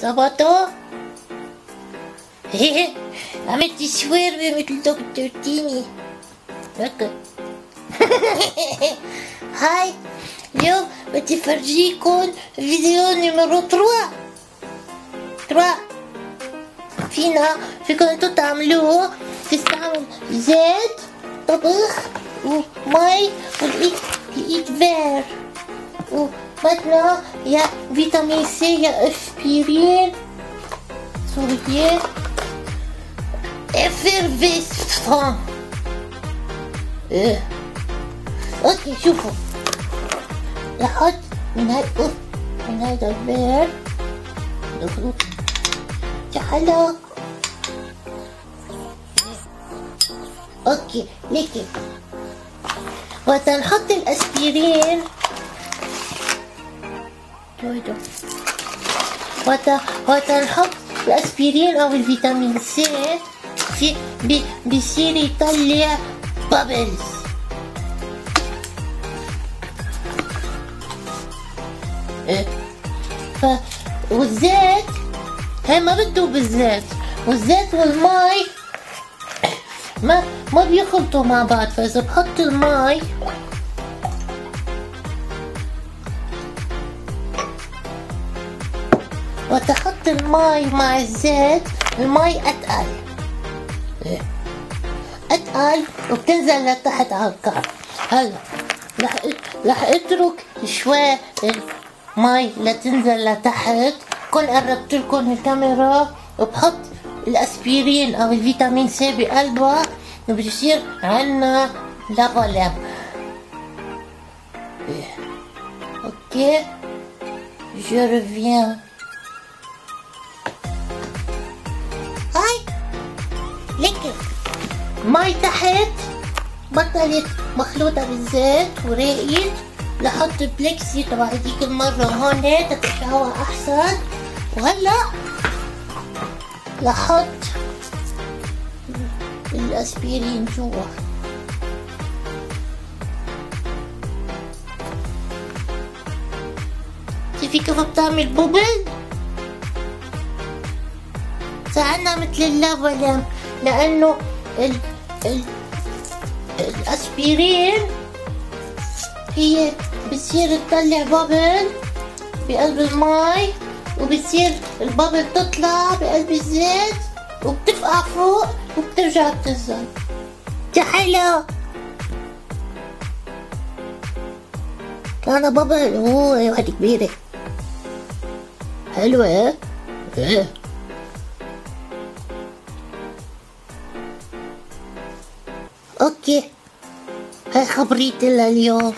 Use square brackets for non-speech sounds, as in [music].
Sabato? Eh, avete swervemi il dottortini. Ecco. [laughs] Hai, io avete farci con video numero 3. 3. Fino a Z, papà, mai, ver. الايد فير وبدنا يا فيتامين سي يا اسبيرين سورية. افيرفيسفون إيه. أوكي شوفوا. نحط من هاي أوف من تعالى أوكي لكن وقت نحط الأسبرين. وقت وقت نحط الأسبرين أو الفيتامين سي في بي بيصير يطلع bubbles. إيه. ف والزيت هي ما بتدوب الزيت والزيت والمي ما ما بيخلطوا مع بعض فإذا بحط المي وتحط المي مع الزيت المي اتقل إيه. اتقل وبتنزل لتحت على الكعب هلا رح رح أترك شوي المي لتنزل لتحت. كون قربت لكم الكاميرا وبحط الأسبرين أو الفيتامين سي بقلبها وبصير عنا لافا أوكي. Je reviens. لكن مي تحت بطلت مخلوطة بالزيت ورقيت لحط بلكسي تبع هديك المرة هون تتشوى أحسن. وهلأ لحط الأسبرين جوا. شوفي كيف بتعمل بوبل؟ ساعدنا مثل اللافا لأنه ال... ال... الأسبرين هي بتصير تطلع بابل بقلب المي وبتصير البابل تطلع بقلب الزيت وبتفقع فوق وبترجع بتنزل. حلو كان بابل أوه واحدة كبيرة. حلوة إيه. Oké. Okay. Hij gaat britten, Lelio.